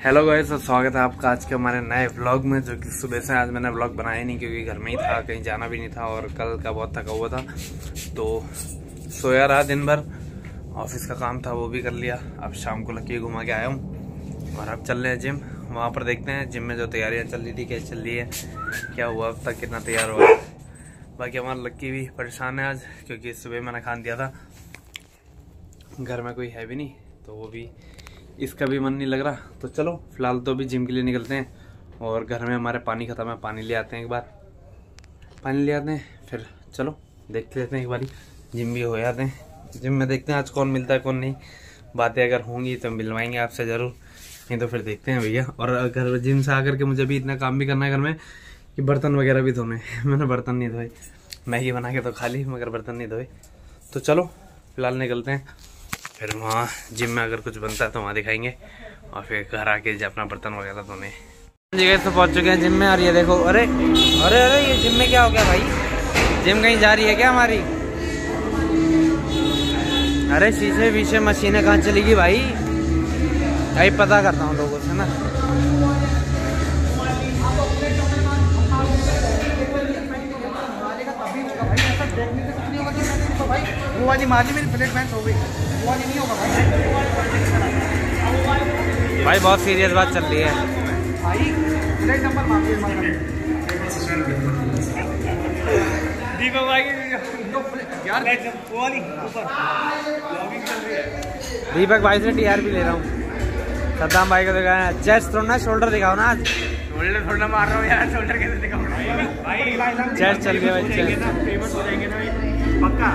Hello guys तो स्वागत है आपका आज के हमारे नए व्लॉग में, जो कि सुबह से आज मैंने व्लॉग बनाया नहीं क्योंकि घर में ही था, कहीं जाना भी नहीं था और कल का बहुत थका हुआ था। तो सोया रहा दिन भर ऑफ़िस का काम था, वो भी कर लिया। अब शाम को लकी घुमा के आया हूँ और अब चल रहे हैं जिम वहाँ पर देखते हैं जिम में जो तैयारियाँ चल रही थी, कैसे चल रही है, क्या हुआ, अब तक कितना तैयार हुआ। बाकी हमारा लक्की भी परेशान है आज, क्योंकि सुबह मैंने खान दिया था। घर में कोई है भी नहीं तो वो भी इसका भी मन नहीं लग रहा। तो चलो, फ़िलहाल तो अभी जिम के लिए निकलते हैं और घर में हमारे पानी ख़त्म है, पानी ले आते हैं एक बार। पानी ले आते हैं, फिर चलो देख लेते हैं एक बार। जिम भी हो जाते हैं। जिम में देखते हैं आज कौन मिलता है, कौन नहीं। बातें अगर होंगी तो मिलवाएँगे आपसे ज़रूर। नहीं तो फिर देखते हैं भैया। और अगर जिम से आकर के मुझे भी इतना काम भी करना है घर में कि बर्तन वगैरह भी धोने मैंने बर्तन नहीं धोए। मैगी बना के तो खा ली, मगर बर्तन नहीं धोए। तो चलो, फ़िलहाल निकलते हैं। फिर वहाँ जिम में अगर कुछ बनता है तो वहाँ दिखाएँगे। और फिर घर आके अपना बर्तन वगैरह धोने जगह तो पहुँच चुके हैं जिम में और ये देखो, अरे अरे अरे, ये जिम में क्या हो गया भाई? जिम कहीं जा रही है क्या हमारी? अरे शीशे पीछे मशीनें कहाँ चलेगी भाई? भाई पता करता हूँ लोगों से ना। वो वाली मारी मेरी प्लेट बैंड हो गई। भाई बहुत सीरियस बात चल रही है। दीपक भाई की यार वो वाली ऊपर। लॉगिंग चल रही है। दीपक भाई से टीआरपी ले रहा हूँ। सद्दाम भाई को दिखाया चेस्ट थोड़ा ना शोल्डर दिखाओ ना आज। शोल्डर थोड़ा मार रहा हूँ यार शोल्डर कैसे दिखाऊँ? भाई चेस्ट चल गया भाई चेस्ट पक्का।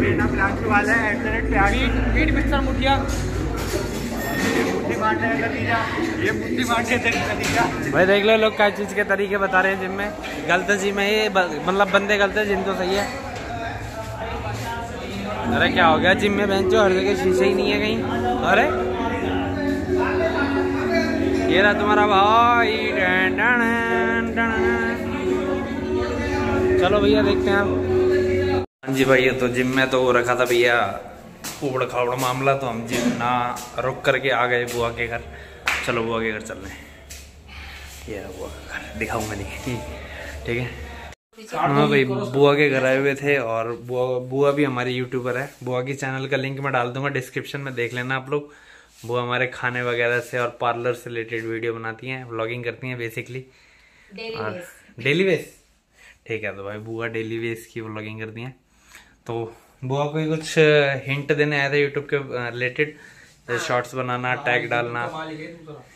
बेटा प्लांट वाला है इंटरनेट पे आगे पीठ मिक्सर मुठिया भाई देख लो लोग क्या चीज़ के तरीके बता रहे हैं जिम में। गलत जिम है ये मतलब बंदे गलत है जिम तो सही है। अरे क्या हो गया जिम में बेंच हर जगह शीशे ही नहीं है कहीं? अरे। ये रहा तुम्हारा भाई डन डन। चलो भैया देखते हैं आप हाँ जी भैया तो जिम में तो रखा था भैया। उबड़ खाबड़ मामला तो हम जिम ना रुक करके आ गए बुआ के घर। चलो बुआ के घर चल रहे हैं। ये बुआ का घर दिखाऊँगा नहीं। ठीक है? हाँ भाई बुआ के घर आए हुए थे और बुआ बुआ भी हमारी यूट्यूबर है। बुआ की चैनल का लिंक मैं डाल दूँगा डिस्क्रिप्शन में देख लेना आप लोग। बुआ हमारे खाने वगैरह से और पार्लर से रिलेटेड वीडियो बनाती हैं व्लॉगिंग करती हैं बेसिकली और डेली बेस ठीक है तो भाई बुआ डेली बेस की व्लॉगिंग करती हैं। तो बुआ को ही कुछ हिंट देने आए थे यूट्यूब के रिलेटेड शॉर्ट्स बनाना टैग डालना।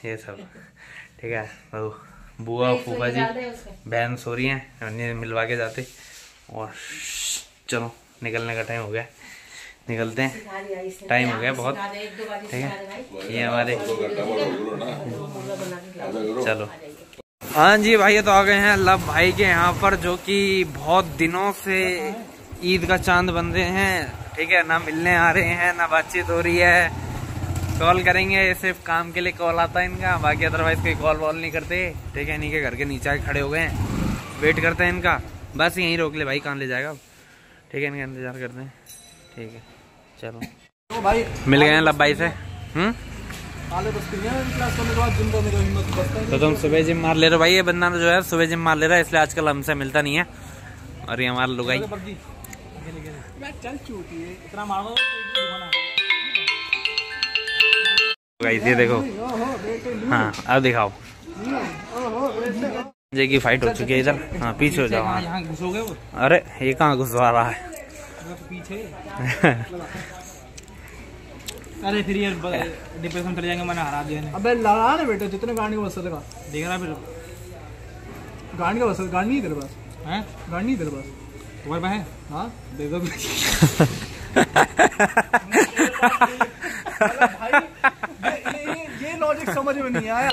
ये सब। ठीक है तो बुआ फूफा जी बहन सो रही हैं मिलवा के जाते। और चलो निकलने का टाइम हो गया। निकलते हैं। टाइम हो गया बहुत। ठीक है? ये हमारे चलो हाँ जी भाई तो आ गए हैं लब भाई के यहाँ पर जो कि बहुत दिनों से ईद का चाँद बन रहे हैं। ठीक है ना मिलने आ रहे हैं ना बातचीत हो रही है। कॉल करेंगे सिर्फ़ काम के लिए कॉल आता है इनका। बाकी अदरवाइज़ कोई कॉल वॉल नहीं करते। ठीक है इन्हीं के घर के नीचे आके खड़े हो गए हैं। वेट करते हैं इनका। बस यहीं रोक ले भाई कहाँ ले जाएगा ठीक है इनका इंतज़ार करते हैं। ठीक है चलो। तो भाई मिल गए हैं लब भाई से। हम्म? है तो तुम सुबह जिम मार ले रहे हो भाई ये बंदा तो जो है सुबह जिम मार ले रहा है इसलिए आजकल हमसे मिलता नहीं है। और ये हमारा लुगाई मैं चल चूती है इतना मारो तो गाइस ये देखो। हाँ अब दिखाओ। जय की फाइट हो चुकी है इधर। हाँ पीछे हो जाओ हाँ। यहाँ घुसोगे वो अरे ये कहाँ घुसवा रहा है? पीछे अरे फिर ये डिप्रेशन चले जाएँगे मैंने हरा दिया अबे लड़ा ना बेटे जितने गाड़ी का वसल का। देख रहा फिर। गाड़ी का वसल गाड़ी नहीं तेरे पास? हैं? गाड़ी नहीं तेरे पास? तुम्हारे पास है? हाँ दे दो भाई ये, ये, ये लॉजिक समझ में नहीं आया।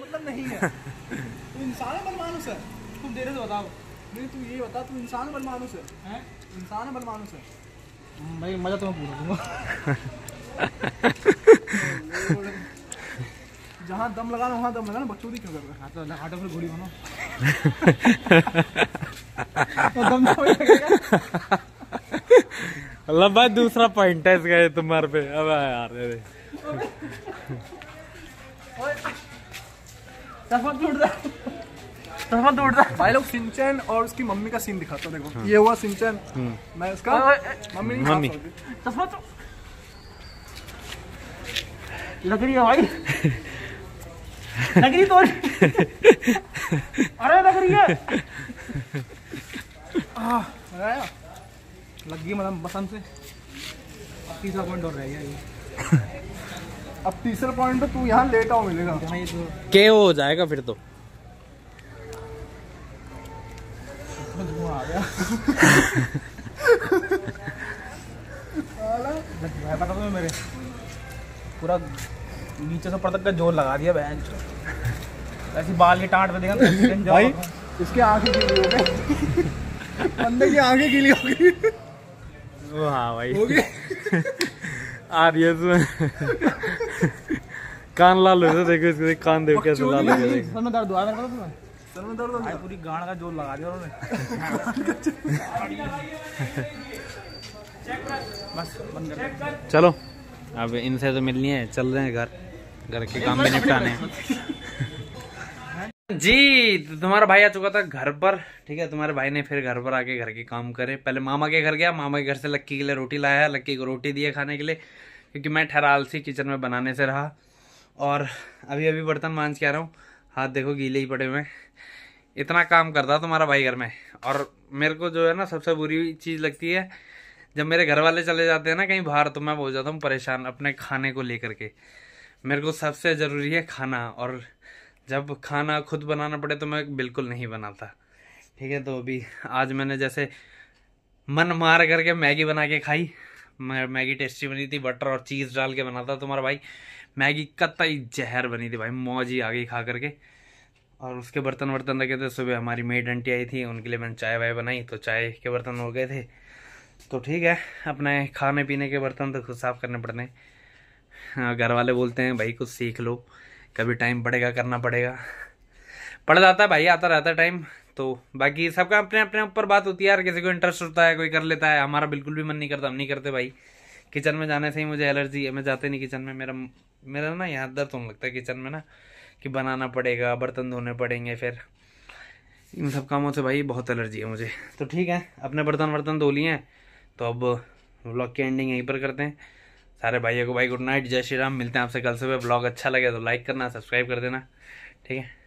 मतलब नहीं है। तू इंसान है बनमानुस है। तुम देर से बताओ। नहीं तू ये बता तू इंसान बनमानुस है? हैं? इंसान है बनमानुस है? भाई मज़ा तो मैं पूछूँगा जहाँ दम लगाना वहाँ दम लगाना बकचोदी क्यों कर रहे हो। तो हाथों पर गोली बनो। तो दम तो लगेगा मतलब भाई दूसरा पॉइंट है इसका ये तुम्हारे पे। अब यार अरे चश्मा टूट रहा चश्मा टूट रहा भाई लोग सिंचन और उसकी मम्मी का सीन दिखाता हूँ देखो। ये हुआ सिंचन। मैं इसका मम्मी नहीं मम्मी। चश्मा तो लग रही है भाई। लग रही तो अरे लग रही है। आया लग गई मतलब बसंत से। अब तीसरा पॉइंट और रह गया ये। अब तीसरा पॉइंट तो तू यहाँ लेट आओ मिलेगा। हाँ, तो के हो जाएगा फिर तो। आ गया। पता तुम्हें मेरे। पूरा नीचे से ऊपर तक का ज़ोर लगा दिया बहन। ऐसी बाल की टांट पे देखा तो भाई। इसके आँखें गीली हो। गई बंदे की आँखें गीली हो गई। हाँ भाई। हो गई। आ रही है इसमें कान लाल हो गए देखो इसके कान देखो कैसे लाल हो गए देखो। सर में दर्द हुआ मेरे को तुम्हें सर में दर्द हो गया। पूरी गांड का ज़ोर लगा दिया उन्होंने। बस बंद कर चलो अब इनसे तो मिलनी है चल रहे हैं घर। घर के काम भी निपटाने जी तो तुम्हारा भाई आ चुका था घर पर, ठीक है? तुम्हारे भाई ने फिर घर पर आके घर के काम करे। पहले मामा के घर गया, मामा के घर से लक्की के लिए रोटी लाया, लक्की को रोटी दिए खाने के लिए, क्योंकि मैं ठहरा आलसी किचन में बनाने से रहा। और अभी अभी बर्तन मांझ के आ रहा हूँ। हाथ देखो, गीले ही पड़े हुए इतना काम करता तुम्हारा भाई घर में। और मेरे को जो है ना, सबसे बुरी चीज़ लगती है, जब मेरे घर वाले चले जाते हैं ना कहीं बाहर तो मैं हो जाता हूँ परेशान अपने खाने को लेकर के। मेरे को सबसे ज़रूरी है खाना और जब खाना खुद बनाना पड़े तो मैं बिल्कुल नहीं बनाता। ठीक है तो अभी आज मैंने जैसे मन मार करके मैगी बना के खाई। मैगी टेस्टी बनी थी बटर और चीज़ डाल के बनाता तुम्हारा भाई। मैगी कतई जहर बनी थी भाई मौज ही आ गई खा करके। और उसके बर्तन वर्तन रखे थे सुबह हमारी मेड आंटी आई थी उनके लिए मैंने चाय वाय बनाई तो चाय के बर्तन हो गए थे। तो ठीक है अपने खाने पीने के बर्तन तो खुद साफ़ करने हाँ, घर वाले बोलते हैं, भाई, कुछ सीख लो। कभी टाइम पड़ेगा, करना पड़ेगा। पड़ जाता है भाई, आता रहता है टाइम तो बाकी सबका अपने अपने ऊपर बात होती है यार, किसी को इंटरेस्ट होता है, कोई कर लेता है। हमारा बिल्कुल भी मन नहीं करता, हम नहीं करते भाई। किचन में जाने से ही मुझे एलर्जी है, मैं जाते नहीं किचन में। मेरा मेरा ना यहाँ दर्द होने लगता है किचन में ना, कि बनाना पड़ेगा, बर्तन धोने पड़ेंगे फिर। इन सब कामों से भाई बहुत एलर्जी है मुझे। तो ठीक है, अपने बर्तन वर्तन धो लिए हैं। तो अब व्लॉग की एंडिंग यहीं पर करते हैं। सारे भाइयों को भाई गुड नाइट जय श्री राम, मिलते हैं आपसे कल सुबह। ब्लॉग अच्छा लगे तो लाइक करना सब्सक्राइब कर देना, ठीक है?